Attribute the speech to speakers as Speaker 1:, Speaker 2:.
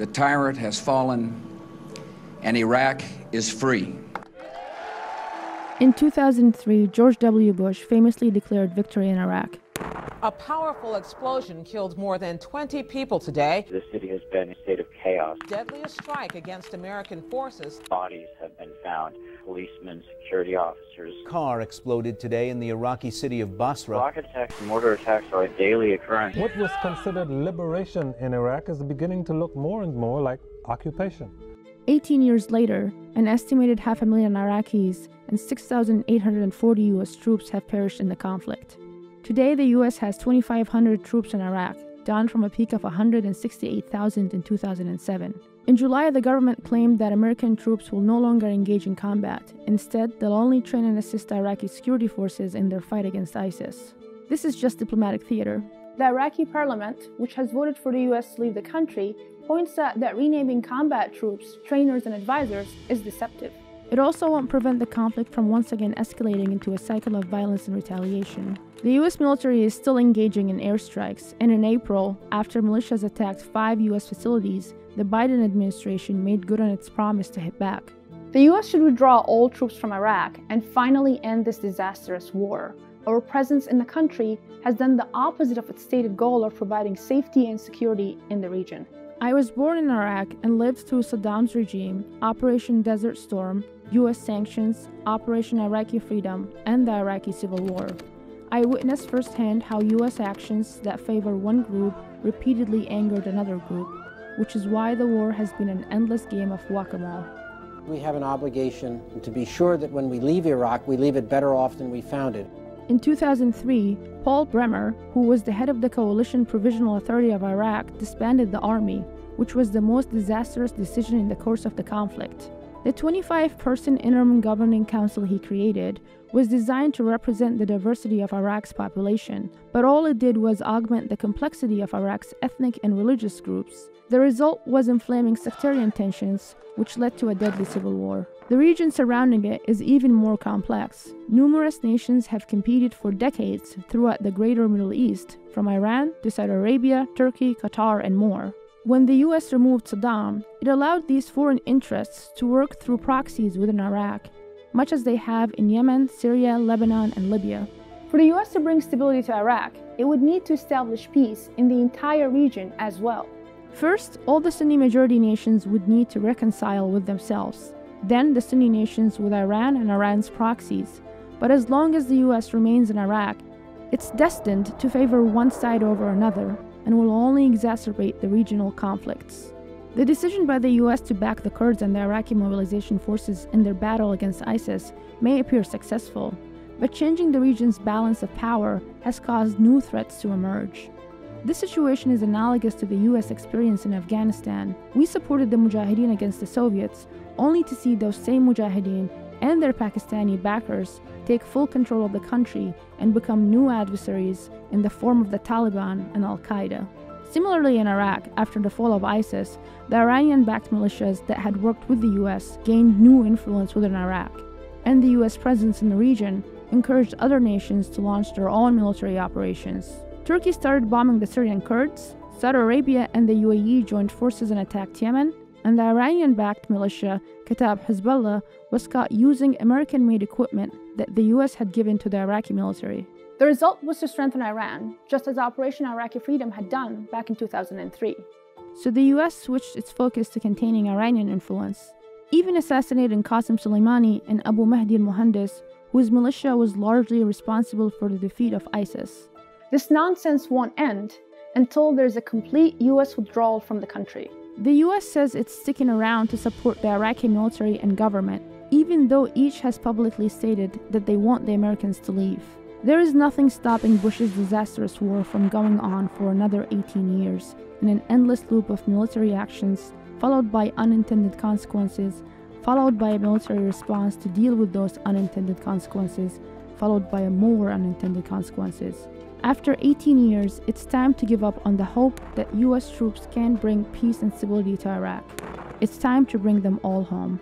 Speaker 1: The tyrant has fallen, and Iraq is free.
Speaker 2: In 2003, George W. Bush famously declared victory in Iraq.
Speaker 3: A powerful explosion killed more than 20 people today.
Speaker 4: The city has been in a state of chaos.
Speaker 3: Deadliest strike against American forces.
Speaker 4: Bodies have been found. Policemen, security officers.
Speaker 5: Car exploded today in the Iraqi city of Basra.
Speaker 4: Rocket attacks and mortar attacks are a daily occurrence.
Speaker 6: What was considered liberation in Iraq is beginning to look more and more like occupation.
Speaker 2: 18 years later, an estimated half a million Iraqis and 6,840 U.S. troops have perished in the conflict. Today, the U.S. has 2,500 troops in Iraq, down from a peak of 168,000 in 2007. In July, the government claimed that American troops will no longer engage in combat. Instead, they'll only train and assist Iraqi security forces in their fight against ISIS. This is just diplomatic theater. The Iraqi parliament, which has voted for the U.S. to leave the country, points out that renaming combat troops, trainers, and advisors is deceptive. It also won't prevent the conflict from once again escalating into a cycle of violence and retaliation. The US military is still engaging in airstrikes, and in April, after militias attacked five US facilities, the Biden administration made good on its promise to hit back. The US should withdraw all troops from Iraq and finally end this disastrous war. Our presence in the country has done the opposite of its stated goal of providing safety and security in the region. I was born in Iraq and lived through Saddam's regime, Operation Desert Storm, US sanctions, Operation Iraqi Freedom, and the Iraqi Civil War. I witnessed firsthand how US actions that favor one group repeatedly angered another group, which is why the war has been an endless game of whack a mole.
Speaker 7: We have an obligation to be sure that when we leave Iraq, we leave it better off than we found it.
Speaker 2: In 2003, Paul Bremer, who was the head of the Coalition Provisional Authority of Iraq, disbanded the army, which was the most disastrous decision in the course of the conflict. The 25 person interim governing council he created was designed to represent the diversity of Iraq's population, but all it did was augment the complexity of Iraq's ethnic and religious groups. The result was inflaming sectarian tensions, which led to a deadly civil war. The region surrounding it is even more complex. Numerous nations have competed for decades throughout the greater Middle East, from Iran to Saudi Arabia, Turkey, Qatar, and more. When the US removed Saddam, it allowed these foreign interests to work through proxies within Iraq, much as they have in Yemen, Syria, Lebanon, and Libya. For the US to bring stability to Iraq, it would need to establish peace in the entire region as well. First, all the Sunni majority nations would need to reconcile with themselves, then the Sunni nations with Iran and Iran's proxies. But as long as the US remains in Iraq, it's destined to favor one side over another, and will only exacerbate the regional conflicts. The decision by the US to back the Kurds and the Iraqi mobilization forces in their battle against ISIS may appear successful, but changing the region's balance of power has caused new threats to emerge. This situation is analogous to the US experience in Afghanistan. We supported the Mujahideen against the Soviets, only to see those same Mujahideen and their Pakistani backers take full control of the country and become new adversaries in the form of the Taliban and Al Qaeda. Similarly, in Iraq, after the fall of ISIS, the Iranian backed militias that had worked with the US gained new influence within Iraq, and the US presence in the region encouraged other nations to launch their own military operations. Turkey started bombing the Syrian Kurds, Saudi Arabia and the UAE joined forces and attacked Yemen, and the Iranian backed militia Kata'ib Hezbollah was caught using American made equipment that the US had given to the Iraqi military. The result was to strengthen Iran, just as Operation Iraqi Freedom had done back in 2003. So the US switched its focus to containing Iranian influence, even assassinating Qasem Soleimani and Abu Mahdi al Muhandis, whose militia was largely responsible for the defeat of ISIS. This nonsense won't end until there's a complete US withdrawal from the country. The US says it's sticking around to support the Iraqi military and government, even though each has publicly stated that they want the Americans to leave. There is nothing stopping Bush's disastrous war from going on for another 18 years in an endless loop of military actions, followed by unintended consequences, followed by a military response to deal with those unintended consequences, followed by more unintended consequences. After 18 years, it's time to give up on the hope that US troops can bring peace and stability to Iraq. It's time to bring them all home.